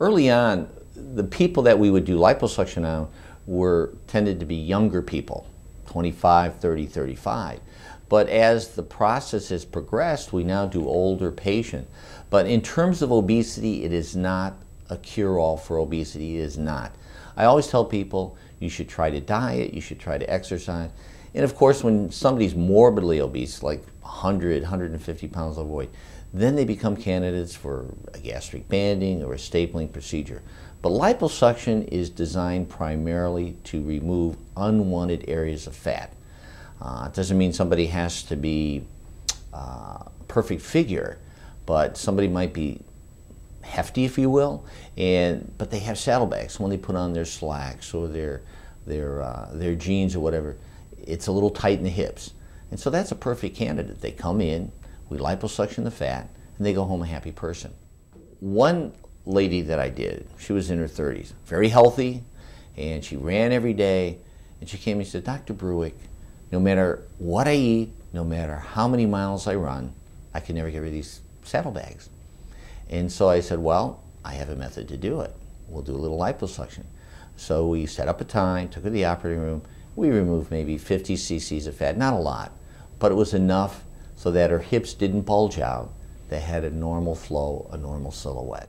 Early on, the people that we would do liposuction on were tended to be younger people, 25, 30, 35. But as the process has progressed, we now do older patients. But in terms of obesity, it is not a cure-all for obesity. It is not. I always tell people you should try to diet, you should try to exercise. And of course, when somebody's morbidly obese, like 100, 150 pounds overweight, then they become candidates for a gastric banding or a stapling procedure. But liposuction is designed primarily to remove unwanted areas of fat. Uh, it doesn't mean somebody has to be uh, perfect figure, but somebody might be hefty, if you will, and but they have saddlebags when they put on their slacks or their their uh, their jeans or whatever. It's a little tight in the hips, and so that's a perfect candidate. They come in, we liposuction the fat, and they go home a happy person. One lady that I did, she was in her 30s, very healthy, and she ran every day, and she came and said, Dr. Brueck, no matter what I eat, no matter how many miles I run, I can never get rid of these saddlebags. And so I said, well, I have a method to do it. We'll do a little liposuction. So we set up a time, took her to the operating room. We removed maybe 50 cc's of fat, not a lot, but it was enough so that her hips didn't bulge out. They had a normal flow, a normal silhouette.